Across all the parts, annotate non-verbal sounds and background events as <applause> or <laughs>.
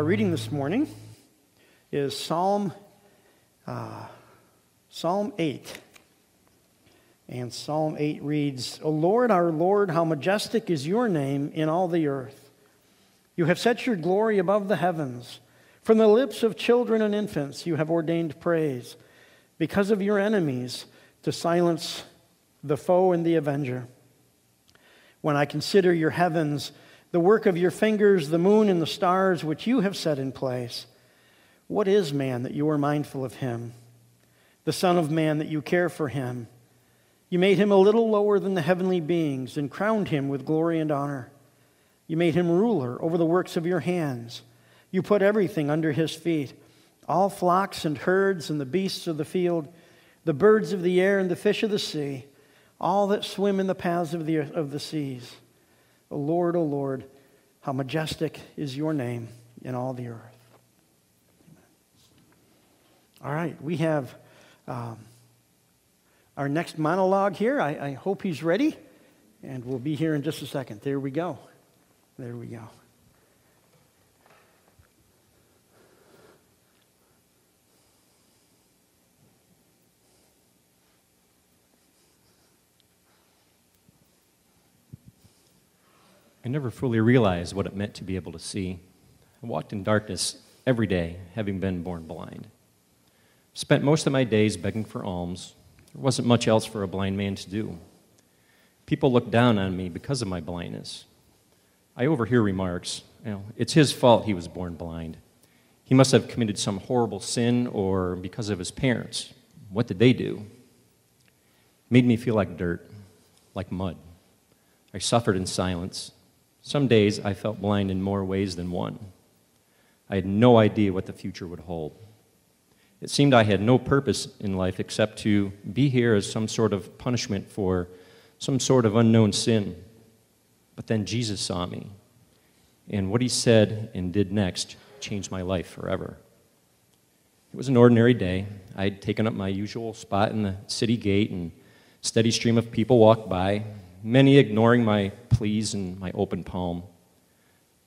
Our reading this morning is Psalm, uh, Psalm 8. And Psalm 8 reads, O Lord, our Lord, how majestic is your name in all the earth. You have set your glory above the heavens. From the lips of children and infants you have ordained praise, because of your enemies, to silence the foe and the avenger. When I consider your heavens, the work of your fingers, the moon and the stars which you have set in place, what is man that you are mindful of him? The Son of Man that you care for him? You made him a little lower than the heavenly beings and crowned him with glory and honor. You made him ruler over the works of your hands. You put everything under his feet all flocks and herds and the beasts of the field, the birds of the air and the fish of the sea, all that swim in the paths of the, of the seas. O Lord, O Lord, how majestic is your name in all the earth. All right, we have um, our next monologue here. I, I hope he's ready, and we'll be here in just a second. There we go. There we go. I never fully realized what it meant to be able to see. I walked in darkness every day, having been born blind. Spent most of my days begging for alms. There wasn't much else for a blind man to do. People looked down on me because of my blindness. I overhear remarks, you know, it's his fault he was born blind. He must have committed some horrible sin or because of his parents. What did they do? Made me feel like dirt, like mud. I suffered in silence. Some days I felt blind in more ways than one. I had no idea what the future would hold. It seemed I had no purpose in life except to be here as some sort of punishment for some sort of unknown sin. But then Jesus saw me, and what he said and did next changed my life forever. It was an ordinary day. I had taken up my usual spot in the city gate, and a steady stream of people walked by, many ignoring my pleas and my open palm.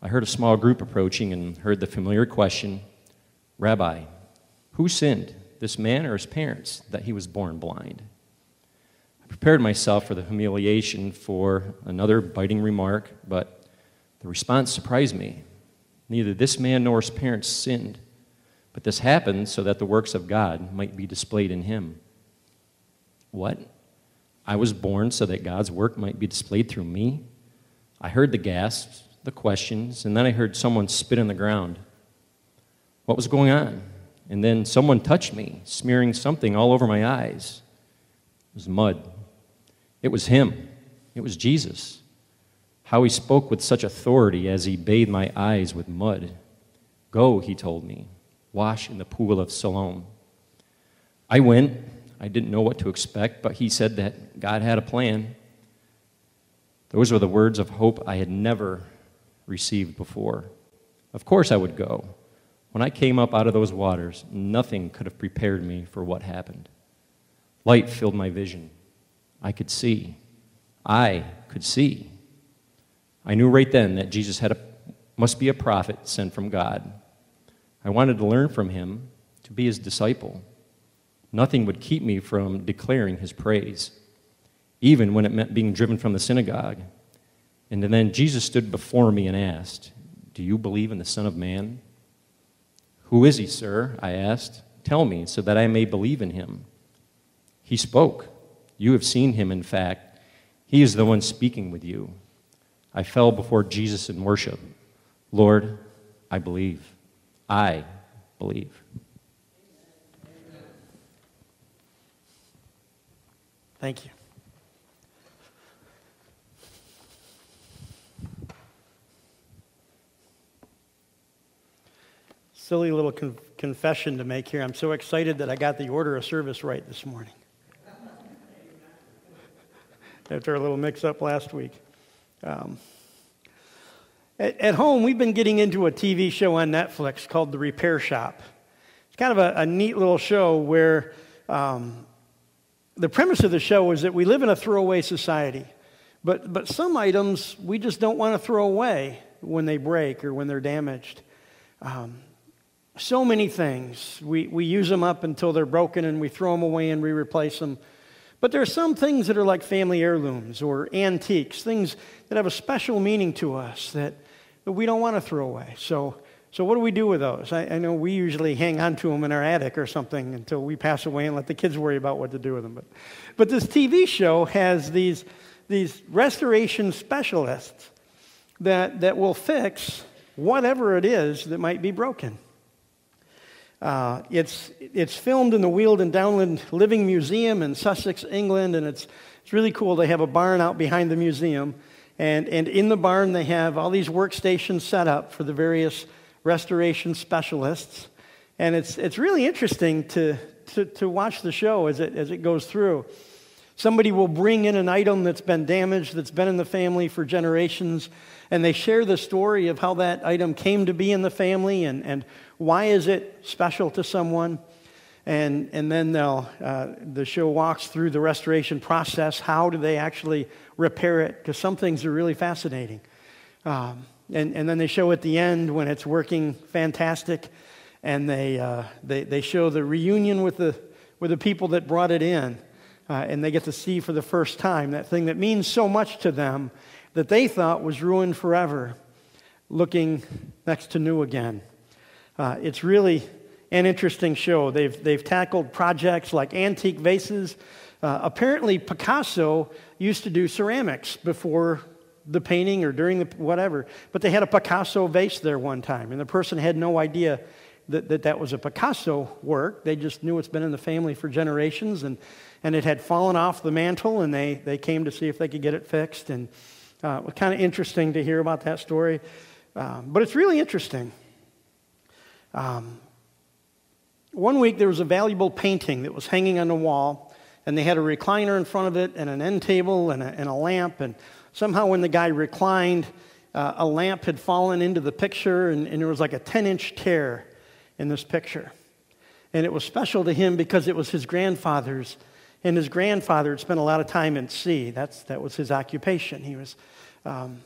I heard a small group approaching and heard the familiar question Rabbi, who sinned, this man or his parents, that he was born blind? I prepared myself for the humiliation for another biting remark, but the response surprised me. Neither this man nor his parents sinned, but this happened so that the works of God might be displayed in him. What? I was born so that God's work might be displayed through me? I heard the gasps, the questions, and then I heard someone spit in the ground. What was going on? And then someone touched me, smearing something all over my eyes. It was mud. It was him. It was Jesus. How he spoke with such authority as he bathed my eyes with mud. Go, he told me, wash in the pool of Siloam. I went. I didn't know what to expect, but he said that God had a plan. Those were the words of hope I had never received before. Of course, I would go. When I came up out of those waters, nothing could have prepared me for what happened. Light filled my vision. I could see. I could see. I knew right then that Jesus had a, must be a prophet sent from God. I wanted to learn from him, to be his disciple. Nothing would keep me from declaring his praise, even when it meant being driven from the synagogue. And then Jesus stood before me and asked, Do you believe in the Son of Man? Who is he, sir? I asked. Tell me, so that I may believe in him. He spoke. You have seen him, in fact. He is the one speaking with you. I fell before Jesus in worship. Lord, I believe. I believe. Thank you. silly little con- confession to make here. I'm so excited that I got the order of service right this morning. <laughs> After a little mix up last week. Um, at, at, home, we've been getting into a TV show on Netflix called The Repair Shop. It's kind of a, a neat little show where um, the premise of the show is that we live in a throwaway society. But, but some items we just don't want to throw away when they break or when they're damaged. Um, so many things. We, we use them up until they're broken and we throw them away and we replace them. But there are some things that are like family heirlooms or antiques, things that have a special meaning to us that, that we don't want to throw away. So, so what do we do with those? I, I, know we usually hang on to them in our attic or something until we pass away and let the kids worry about what to do with them. But, but this TV show has these, these restoration specialists that, that will fix whatever it is that might be broken. Uh, it's, it's filmed in the Weald and Downland Living Museum in Sussex, England, and it's, it's really cool. They have a barn out behind the museum, and, and in the barn, they have all these workstations set up for the various restoration specialists. And it's, it's really interesting to, to, to watch the show as it, as it goes through. Somebody will bring in an item that's been damaged, that's been in the family for generations, and they share the story of how that item came to be in the family and, and why is it special to someone. And, and then they'll, uh, the show walks through the restoration process. How do they actually repair it? Because some things are really fascinating. Um, and, and then they show at the end when it's working fantastic, and they, uh, they, they show the reunion with the, with the people that brought it in. Uh, and they get to see for the first time that thing that means so much to them that they thought was ruined forever, looking next to new again. Uh, it's really an interesting show. They've, they've tackled projects like antique vases. Uh, apparently, Picasso used to do ceramics before the painting or during the whatever, but they had a Picasso vase there one time, and the person had no idea that that, that was a Picasso work. They just knew it's been in the family for generations, and, and it had fallen off the mantle, and they, they came to see if they could get it fixed. And uh, it was kind of interesting to hear about that story. Um, but it's really interesting. Um, one week there was a valuable painting that was hanging on the wall, and they had a recliner in front of it, and an end table, and a, and a lamp. And somehow, when the guy reclined, uh, a lamp had fallen into the picture, and, and there was like a 10 inch tear in this picture. And it was special to him because it was his grandfather's and his grandfather had spent a lot of time in sea. That's, that was his occupation. He was um,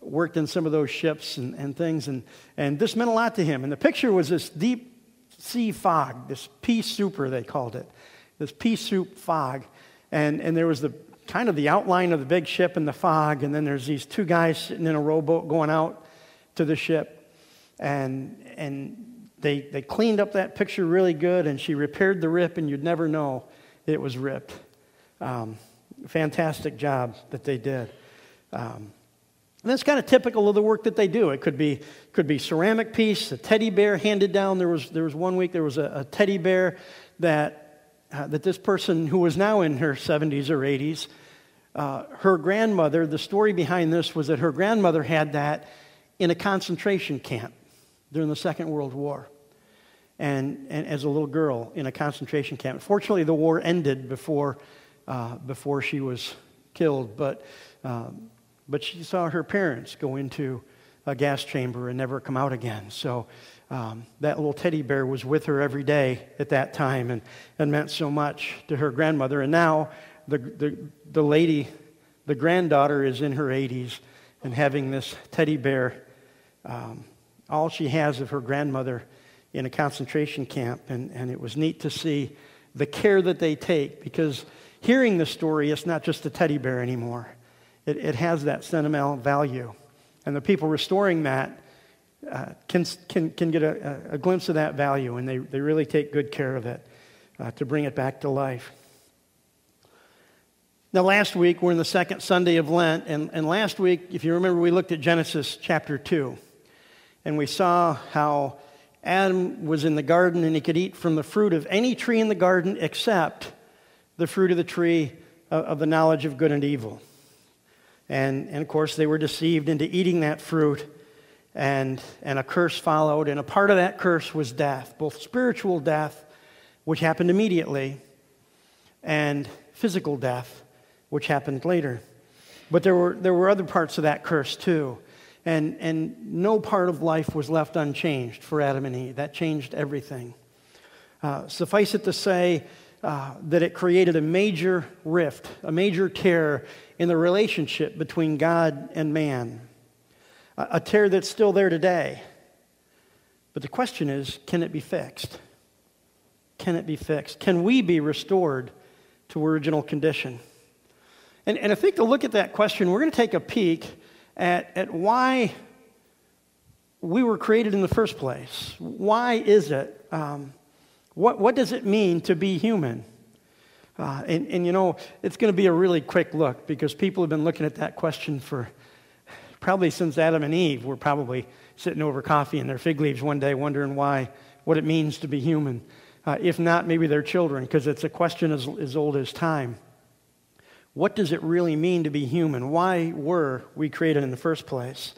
worked in some of those ships and, and things, and, and this meant a lot to him. And the picture was this deep sea fog, this pea souper, they called it, this pea soup fog. And, and there was the kind of the outline of the big ship in the fog, and then there's these two guys sitting in a rowboat going out to the ship. And, and they, they cleaned up that picture really good, and she repaired the rip, and you'd never know it was ripped. Um, fantastic job that they did. Um, that's kind of typical of the work that they do. It could be, could be ceramic piece, a teddy bear handed down. There was, there was one week there was a, a teddy bear that, uh, that this person who was now in her 70s or 80s, uh, her grandmother, the story behind this was that her grandmother had that in a concentration camp during the Second World War and, and as a little girl in a concentration camp. Fortunately, the war ended before, uh, before she was killed, but, um, but she saw her parents go into a gas chamber and never come out again. So um, that little teddy bear was with her every day at that time and, and meant so much to her grandmother. And now the, the, the lady, the granddaughter, is in her 80s and having this teddy bear. Um, all she has of her grandmother in a concentration camp, and, and it was neat to see the care that they take because hearing the story, it's not just a teddy bear anymore. It, it has that sentimental value. And the people restoring that uh, can, can, can get a, a, glimpse of that value, and they, they really take good care of it uh, to bring it back to life. Now, last week, we're in the second Sunday of Lent, and, and last week, if you remember, we looked at Genesis chapter 2, and we saw how Adam was in the garden and he could eat from the fruit of any tree in the garden except the fruit of the tree of the knowledge of good and evil. And, and of course, they were deceived into eating that fruit, and, and a curse followed. And a part of that curse was death, both spiritual death, which happened immediately, and physical death, which happened later. But there were, there were other parts of that curse too. And, and no part of life was left unchanged for Adam and Eve. That changed everything. Uh, suffice it to say uh, that it created a major rift, a major tear in the relationship between God and man, a, tear that's still there today. But the question is can it be fixed? Can it be fixed? Can we be restored to original condition? And, and I think to look at that question, we're going to take a peek at, at why we were created in the first place. Why is it? Um, what, what does it mean to be human? Uh, and, and you know, it's going to be a really quick look because people have been looking at that question for probably since Adam and Eve were probably sitting over coffee in their fig leaves one day wondering why, what it means to be human. Uh, if not, maybe their children, because it's a question as, as old as time. What does it really mean to be human? Why were we created in the first place?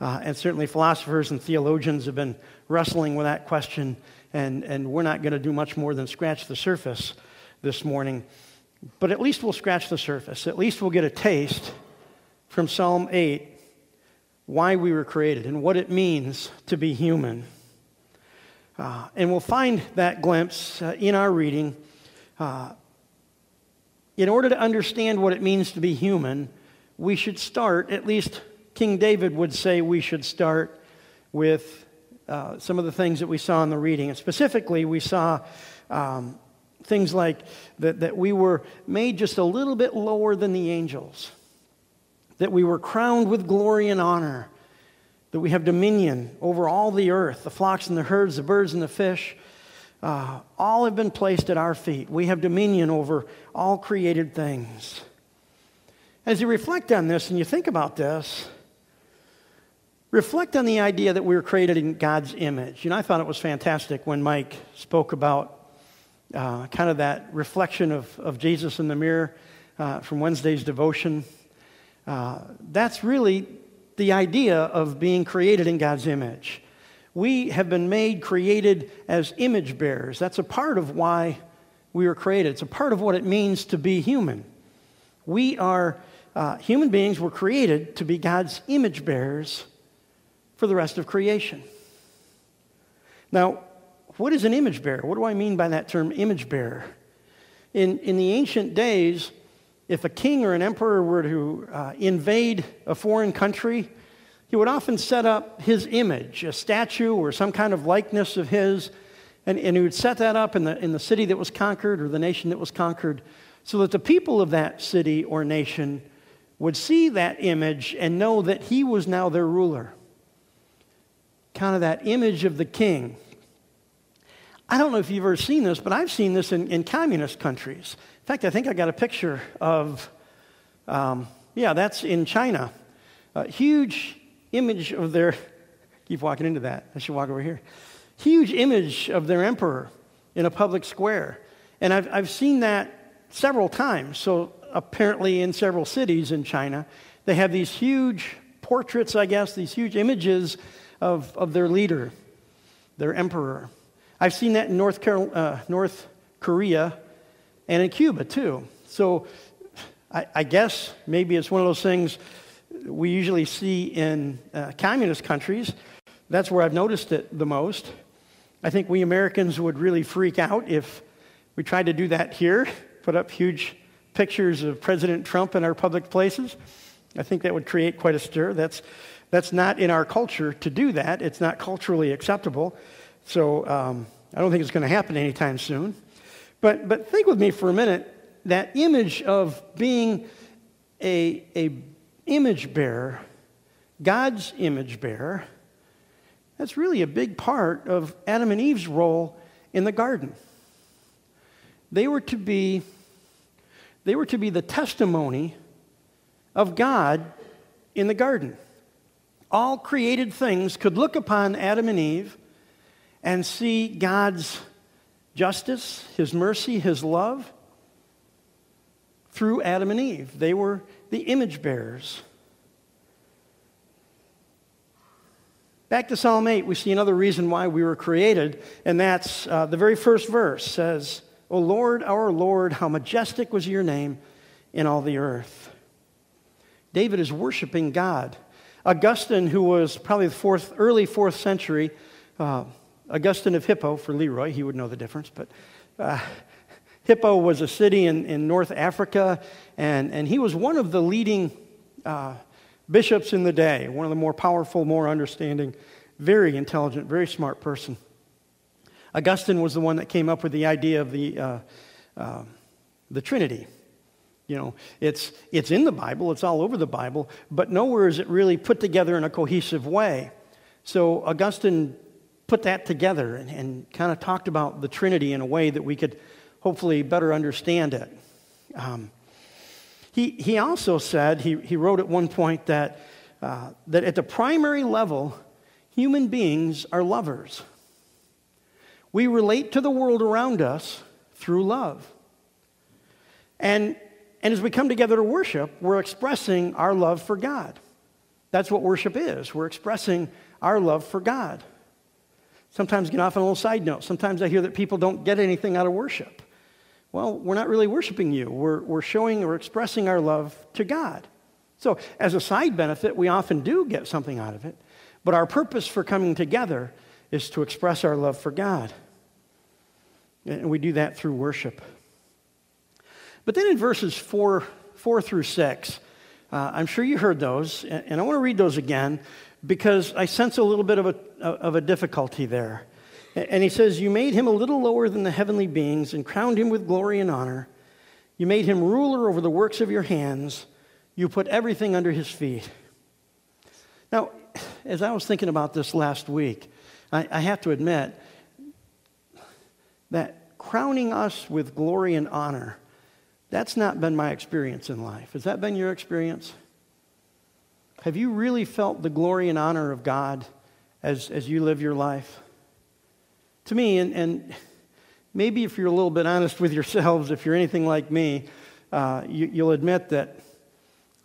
Uh, and certainly, philosophers and theologians have been wrestling with that question, and, and we're not going to do much more than scratch the surface this morning. But at least we'll scratch the surface. At least we'll get a taste from Psalm 8 why we were created and what it means to be human. Uh, and we'll find that glimpse uh, in our reading. Uh, in order to understand what it means to be human, we should start, at least King David would say we should start with uh, some of the things that we saw in the reading. And specifically, we saw um, things like that, that we were made just a little bit lower than the angels that we were crowned with glory and honor, that we have dominion over all the earth, the flocks and the herds, the birds and the fish. Uh, all have been placed at our feet. We have dominion over all created things. As you reflect on this and you think about this, reflect on the idea that we were created in God's image. You know, I thought it was fantastic when Mike spoke about uh, kind of that reflection of, of Jesus in the mirror uh, from Wednesday's devotion. Uh, that's really the idea of being created in God's image. We have been made created as image bearers. That's a part of why we were created. It's a part of what it means to be human. We are, uh, human beings were created to be God's image bearers for the rest of creation. Now, what is an image bearer? What do I mean by that term, image bearer? In, in the ancient days, if a king or an emperor were to uh, invade a foreign country, he would often set up his image, a statue or some kind of likeness of his, and, and he would set that up in the, in the city that was conquered or the nation that was conquered so that the people of that city or nation would see that image and know that he was now their ruler. Kind of that image of the king. I don't know if you've ever seen this, but I've seen this in, in communist countries In fact, I think I got a picture of, um, yeah, that's in China. A huge image of their, <laughs> keep walking into that. I should walk over here. Huge image of their emperor in a public square. And I've, I've seen that several times. So apparently, in several cities in China, they have these huge portraits, I guess, these huge images of, of their leader, their emperor. I've seen that in North, Carol, uh, North Korea and in Cuba too. So I, I, guess maybe it's one of those things we usually see in uh, communist countries. That's where I've noticed it the most. I think we Americans would really freak out if we tried to do that here, put up huge pictures of President Trump in our public places. I think that would create quite a stir. That's, that's not in our culture to do that. It's not culturally acceptable. So um, I don't think it's going to happen anytime soon. But, but think with me for a minute that image of being a, a image bearer, God's image bearer, that's really a big part of Adam and Eve's role in the garden. They were to be, they were to be the testimony of God in the garden. All created things could look upon Adam and Eve and see God's justice, His mercy, His love through Adam and Eve. They were the image bearers. Back to Psalm 8, we see another reason why we were created, and that's uh, the very first verse says, O Lord, our Lord, how majestic was your name in all the earth. David is worshiping God. Augustine, who was probably the fourth, early fourth century, uh, Augustine of Hippo, for Leroy, he would know the difference, but uh, Hippo was a city in, in North Africa, and, and he was one of the leading uh, bishops in the day, one of the more powerful, more understanding Very intelligent, very smart person. Augustine was the one that came up with the idea of the, uh, uh, the Trinity. You know, it's, it's in the Bible, it's all over the Bible, but nowhere is it really put together in a cohesive way. So Augustine put that together and, and kind of talked about the Trinity in a way that we could hopefully better understand it. Um, he, he also said, he, he wrote at one point that, uh, that at the primary level, human beings are lovers. We relate to the world around us through love. And, and as we come together to worship, we're expressing our love for God. That's what worship is. We're expressing our love for God. Sometimes get off on a little side note. Sometimes I hear that people don't get anything out of worship. Well, we're not really worshiping you. We're, we're showing or expressing our love to God. So, as a side benefit, we often do get something out of it. But our purpose for coming together is to express our love for God. And we do that through worship. But then in verses 4, four through 6, uh, I'm sure you heard those, and I want to read those again because I sense a little bit of a, of a difficulty there. And he says, You made him a little lower than the heavenly beings and crowned him with glory and honor. You made him ruler over the works of your hands. You put everything under his feet. Now, as I was thinking about this last week, I, I have to admit that crowning us with glory and honor, that's not been my experience in life. Has that been your experience? Have you really felt the glory and honor of God as, as you live your life? To me, and, and maybe if you're a little bit honest with yourselves, if you're anything like me, uh, you, you'll admit that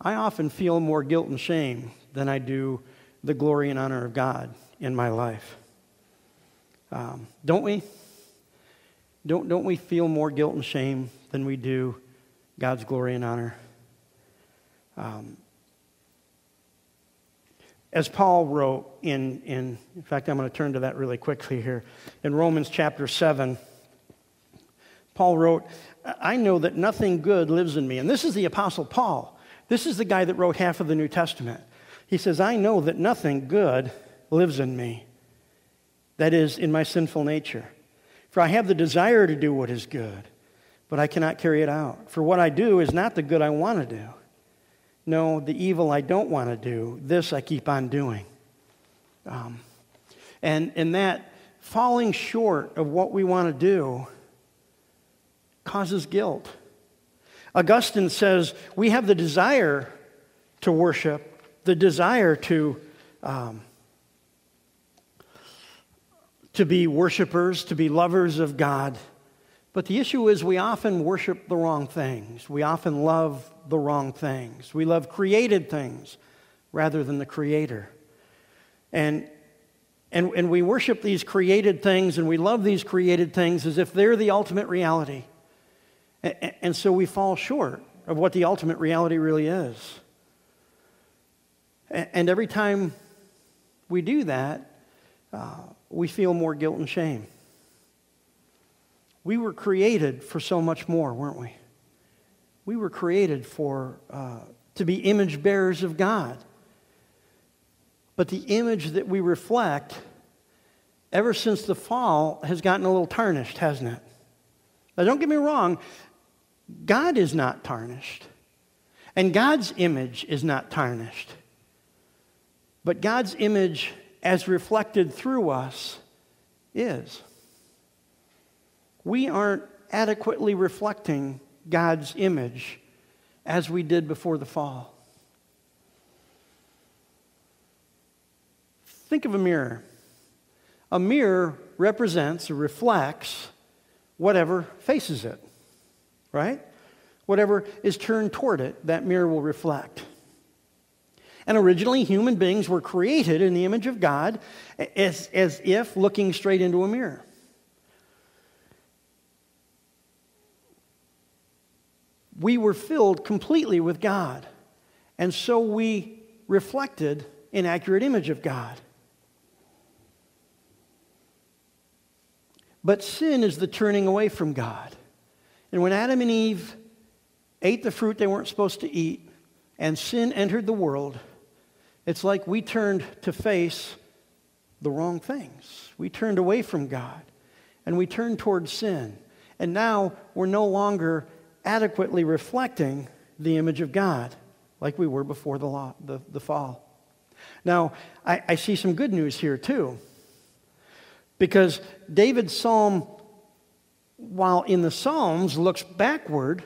I often feel more guilt and shame than I do the glory and honor of God in my life. Um, don't we? Don't, don't we feel more guilt and shame than we do God's glory and honor? Um, as Paul wrote in, in, in fact, I'm going to turn to that really quickly here. In Romans chapter 7, Paul wrote, I know that nothing good lives in me. And this is the Apostle Paul. This is the guy that wrote half of the New Testament. He says, I know that nothing good lives in me, that is, in my sinful nature. For I have the desire to do what is good, but I cannot carry it out. For what I do is not the good I want to do. No, the evil I don't want to do, this I keep on doing. Um, and, and that falling short of what we want to do causes guilt. Augustine says we have the desire to worship, the desire to, um, to be worshipers, to be lovers of God. But the issue is we often worship the wrong things. We often love the wrong things. We love created things rather than the Creator. And, and, and we worship these created things and we love these created things as if they're the ultimate reality. And, and so we fall short of what the ultimate reality really is. And every time we do that, uh, we feel more guilt and shame. We were created for so much more, weren't we? We were created for, uh, to be image bearers of God. But the image that we reflect, ever since the fall, has gotten a little tarnished, hasn't it? Now, don't get me wrong, God is not tarnished, and God's image is not tarnished. But God's image, as reflected through us, is. We aren't adequately reflecting God's image as we did before the fall. Think of a mirror. A mirror represents or reflects whatever faces it, right? Whatever is turned toward it, that mirror will reflect. And originally, human beings were created in the image of God as, as if looking straight into a mirror. We were filled completely with God. And so we reflected an accurate image of God. But sin is the turning away from God. And when Adam and Eve ate the fruit they weren't supposed to eat and sin entered the world, it's like we turned to face the wrong things. We turned away from God and we turned towards sin. And now we're no longer adequately reflecting the image of God like we were before the, law, the, the fall. Now, I, I see some good news here too. Because David's psalm, while in the Psalms, looks backward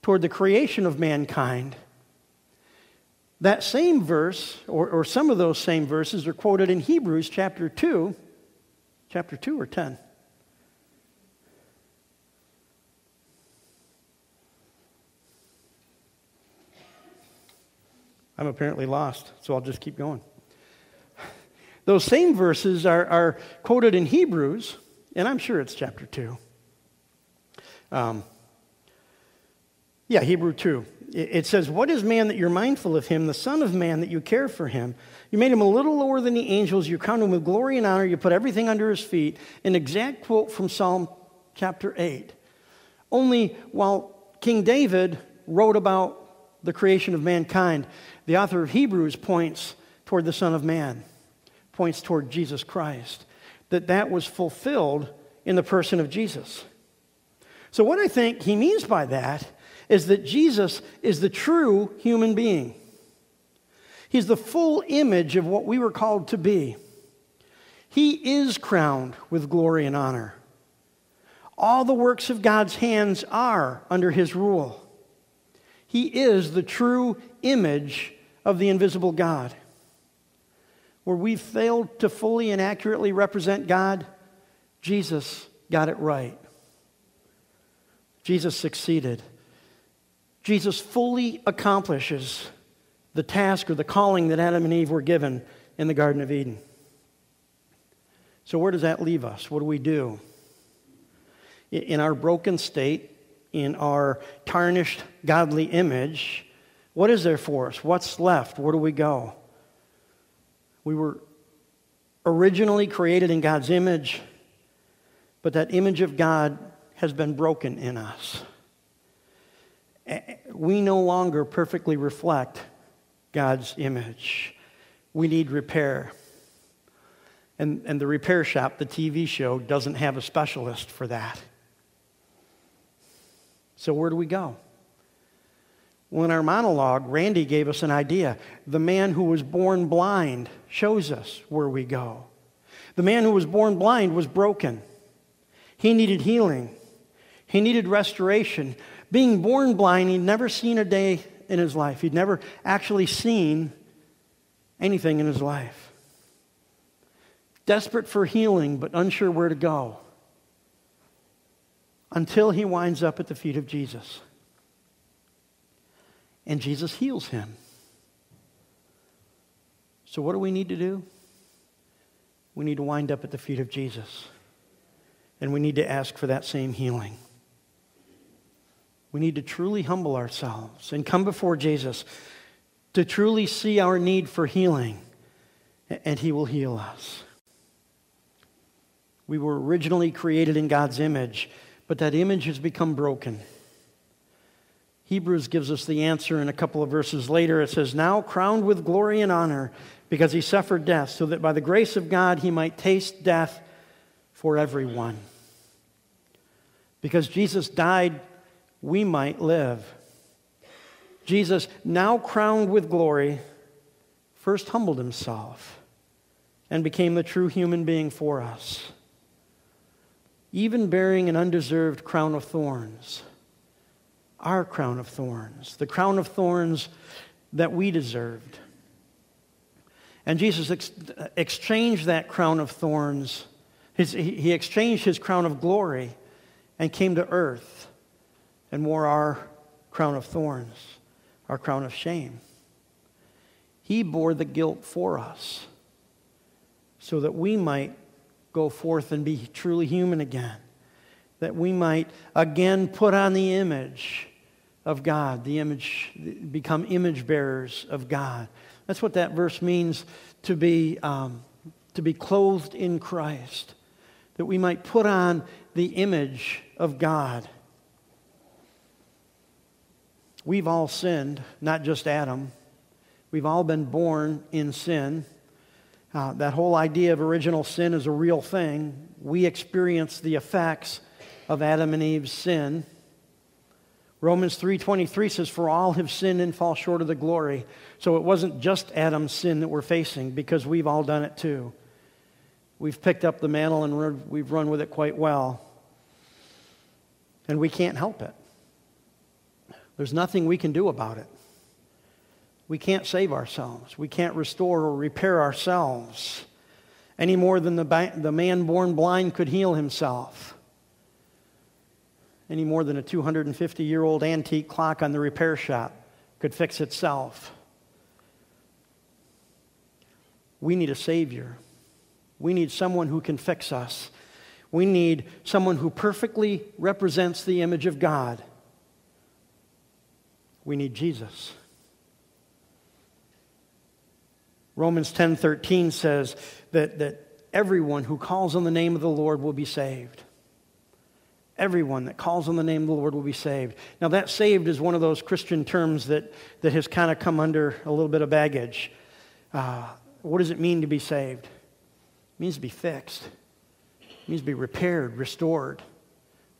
toward the creation of mankind. That same verse, or, or some of those same verses, are quoted in Hebrews chapter 2, chapter 2 or 10. I'm apparently lost, so I'll just keep going. Those same verses are, are quoted in Hebrews, and I'm sure it's chapter 2. Um, yeah, Hebrew 2. It says, What is man that you're mindful of him, the Son of Man that you care for him? You made him a little lower than the angels. You crowned him with glory and honor. You put everything under his feet. An exact quote from Psalm chapter 8. Only while King David wrote about the creation of mankind, the author of Hebrews points toward the Son of Man, points toward Jesus Christ, that that was fulfilled in the person of Jesus. So, what I think he means by that is that Jesus is the true human being. He's the full image of what we were called to be. He is crowned with glory and honor. All the works of God's hands are under his rule. He is the true image of the invisible God. Where we failed to fully and accurately represent God, Jesus got it right. Jesus succeeded. Jesus fully accomplishes the task or the calling that Adam and Eve were given in the Garden of Eden. So, where does that leave us? What do we do? In our broken state, in our tarnished godly image, what is there for us? What's left? Where do we go? We were originally created in God's image, but that image of God has been broken in us. We no longer perfectly reflect God's image. We need repair. And, and the repair shop, the TV show, doesn't have a specialist for that. So, where do we go? Well, in our monologue, Randy gave us an idea. The man who was born blind shows us where we go. The man who was born blind was broken. He needed healing, he needed restoration. Being born blind, he'd never seen a day in his life, he'd never actually seen anything in his life. Desperate for healing, but unsure where to go until he winds up at the feet of Jesus. And Jesus heals him. So, what do we need to do? We need to wind up at the feet of Jesus. And we need to ask for that same healing. We need to truly humble ourselves and come before Jesus to truly see our need for healing, and He will heal us. We were originally created in God's image but that image has become broken. Hebrews gives us the answer in a couple of verses later. It says, Now crowned with glory and honor, because he suffered death, so that by the grace of God he might taste death for everyone. Because Jesus died, we might live. Jesus, now crowned with glory, first humbled himself and became the true human being for us even bearing an undeserved crown of thorns, our crown of thorns, the crown of thorns that we deserved. And Jesus ex- exchanged that crown of thorns, his, he exchanged his crown of glory and came to earth and wore our crown of thorns, our crown of shame. He bore the guilt for us so that we might go forth and be truly human again. That we might again put on the image of God, the image, become image bearers of God. That's what that verse means to be, um, to be clothed in Christ. That we might put on the image of God. We've all sinned, not just Adam. We've all been born in sin. Uh, that whole idea of original sin is a real thing. We experience the effects of Adam and Eve's sin. Romans 3:23 says for all have sinned and fall short of the glory. So it wasn't just Adam's sin that we're facing because we've all done it too. We've picked up the mantle and we've run with it quite well. And we can't help it. There's nothing we can do about it. We can't save ourselves. We can't restore or repair ourselves any more than the, the man born blind could heal himself, any more than a 250 year old antique clock on the repair shop could fix itself. We need a Savior. We need someone who can fix us. We need someone who perfectly represents the image of God. We need Jesus. Romans 10:13 says that, that everyone who calls on the name of the Lord will be saved. Everyone that calls on the name of the Lord will be saved. Now, that saved is one of those Christian terms that, that has kind of come under a little bit of baggage. Uh, what does it mean to be saved? It means to be fixed, it means to be repaired, restored.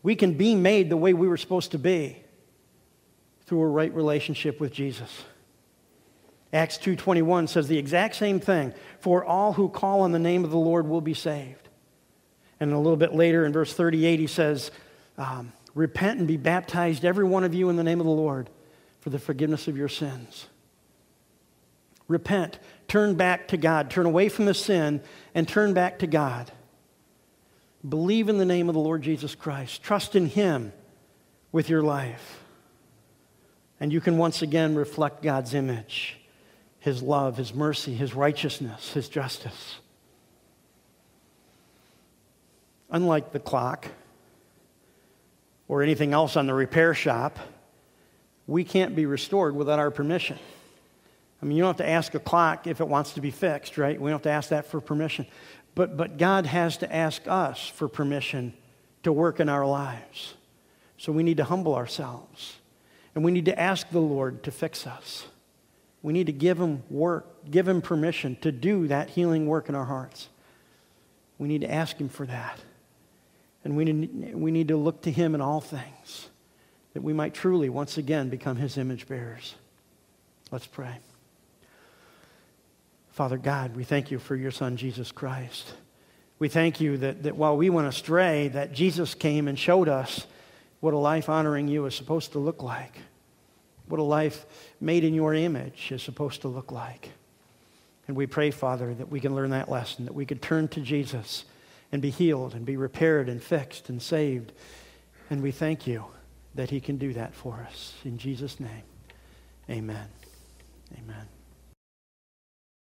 We can be made the way we were supposed to be through a right relationship with Jesus. Acts 2:21 says the exact same thing, for all who call on the name of the Lord will be saved. And a little bit later in verse 38 he says, um, repent and be baptized every one of you in the name of the Lord for the forgiveness of your sins. Repent, turn back to God, turn away from the sin and turn back to God. Believe in the name of the Lord Jesus Christ. Trust in him with your life. And you can once again reflect God's image, His love, His mercy, His righteousness, His justice. Unlike the clock or anything else on the repair shop, we can't be restored without our permission. I mean, you don't have to ask a clock if it wants to be fixed, right? We don't have to ask that for permission. But, but God has to ask us for permission to work in our lives. So we need to humble ourselves. And we need to ask the Lord to fix us. We need to give Him work, give Him permission to do that healing work in our hearts. We need to ask Him for that. And we need, we need to look to Him in all things that we might truly, once again, become His image bearers. Let's pray. Father God, we thank you for your Son, Jesus Christ. We thank you that, that while we went astray, that Jesus came and showed us what a life honoring you is supposed to look like, what a life made in your image is supposed to look like. And we pray, Father, that we can learn that lesson, that we could turn to Jesus and be healed and be repaired and fixed and saved. And we thank you that he can do that for us. In Jesus' name, amen. Amen.